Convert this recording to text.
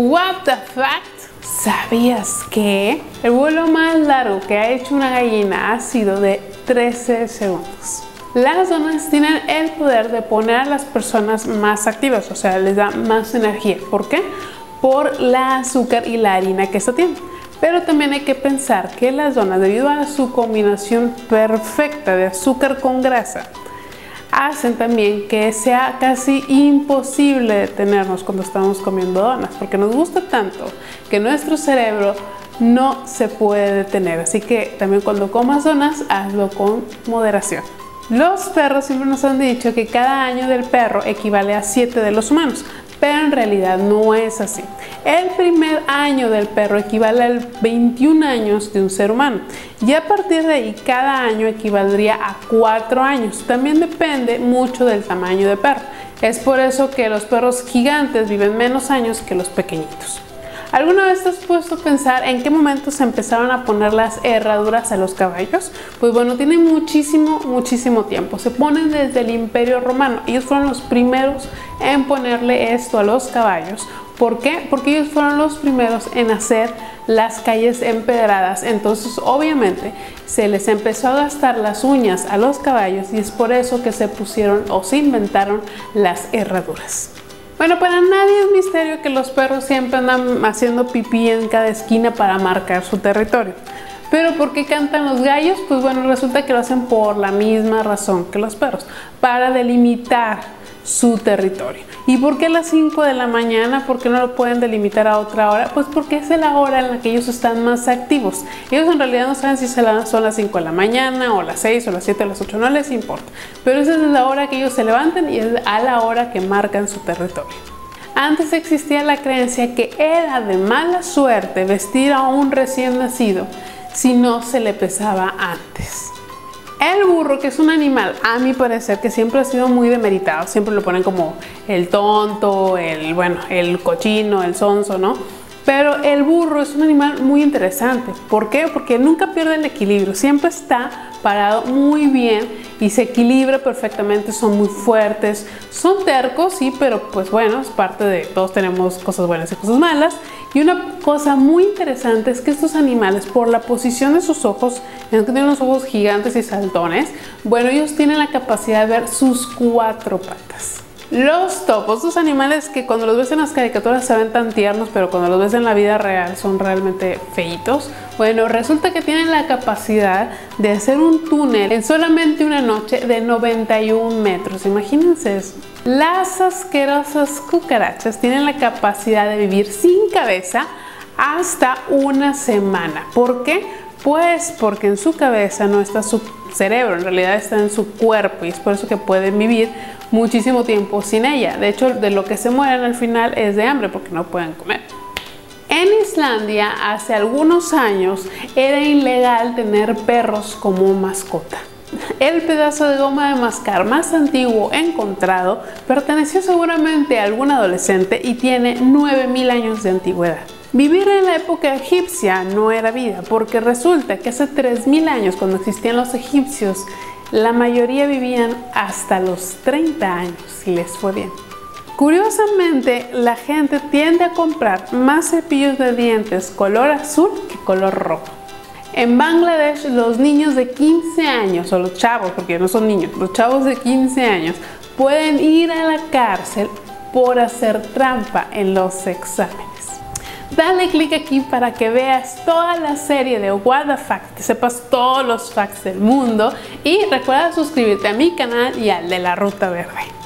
What the fact? ¿Sabías que el vuelo más largo que ha hecho una gallina ha sido de 13 segundos? Las donas tienen el poder de poner a las personas más activas, o sea, les da más energía. ¿Por qué? Por la azúcar y la harina que esto tiene. Pero también hay que pensar que las donas, debido a su combinación perfecta de azúcar con grasa, hacen también que sea casi imposible detenernos cuando estamos comiendo donas, porque nos gusta tanto que nuestro cerebro no se puede detener. Así que también cuando comas donas, hazlo con moderación. Los perros siempre nos han dicho que cada año del perro equivale a 7 de los humanos, pero en realidad no es así. El primer año del perro equivale a 21 años de un ser humano y a partir de ahí cada año equivaldría a 4 años. También depende mucho del tamaño de perro. Es por eso que los perros gigantes viven menos años que los pequeñitos. ¿Alguna vez te has puesto a pensar en qué momento se empezaron a poner las herraduras a los caballos? Pues bueno, tiene muchísimo, muchísimo tiempo. Se ponen desde el Imperio Romano. Ellos fueron los primeros en ponerle esto a los caballos. ¿Por qué? Porque ellos fueron los primeros en hacer las calles empedradas. Entonces, obviamente, se les empezó a gastar las uñas a los caballos y es por eso que se pusieron o se inventaron las herraduras. Bueno, para nadie es misterio que los perros siempre andan haciendo pipí en cada esquina para marcar su territorio. Pero ¿por qué cantan los gallos? Pues bueno, resulta que lo hacen por la misma razón que los perros, para delimitar su territorio. ¿Y por qué a las 5 de la mañana? ¿Por qué no lo pueden delimitar a otra hora? Pues porque es la hora en la que ellos están más activos. Ellos en realidad no saben si son las 5 de la mañana o las 6 o las 7 o las 8, no les importa. Pero esa es la hora que ellos se levantan y es a la hora que marcan su territorio. Antes existía la creencia que era de mala suerte vestir a un recién nacido si no se le pesaba antes. El burro, que es un animal, a mi parecer, que siempre ha sido muy demeritado, siempre lo ponen como el tonto, el, bueno, el cochino, el sonso, ¿no? Pero el burro es un animal muy interesante. ¿Por qué? Porque nunca pierde el equilibrio, siempre está parado muy bien y se equilibra perfectamente, son muy fuertes, son tercos, sí, pero pues bueno, es parte de todos tenemos cosas buenas y cosas malas. Y una cosa muy interesante es que estos animales, por la posición de sus ojos, que tienen unos ojos gigantes y saltones, bueno, ellos tienen la capacidad de ver sus cuatro patas. Los topos, estos animales que cuando los ves en las caricaturas se ven tan tiernos, pero cuando los ves en la vida real son realmente feitos. Bueno, resulta que tienen la capacidad de hacer un túnel en solamente una noche de 91 metros. Imagínense eso. Las asquerosas cucarachas tienen la capacidad de vivir sin cabeza hasta una semana. ¿Por qué? Pues porque en su cabeza no está su cerebro, en realidad está en su cuerpo y es por eso que pueden vivir muchísimo tiempo sin ella. De hecho, de lo que se mueren al final es de hambre porque no pueden comer. Islandia, hace algunos años, era ilegal tener perros como mascota. El pedazo de goma de mascar más antiguo encontrado perteneció seguramente a algún adolescente y tiene 9000 años de antigüedad. Vivir en la época egipcia no era vida, porque resulta que hace 3000 años, cuando existían los egipcios, la mayoría vivían hasta los 30 años si les fue bien. Curiosamente, la gente tiende a comprar más cepillos de dientes color azul que color rojo. En Bangladesh, los niños de 15 años, o los chavos, porque no son niños, los chavos de 15 años pueden ir a la cárcel por hacer trampa en los exámenes. Dale clic aquí para que veas toda la serie de What the Fact, que sepas todos los facts del mundo y recuerda suscribirte a mi canal y al de la Ruta Verde.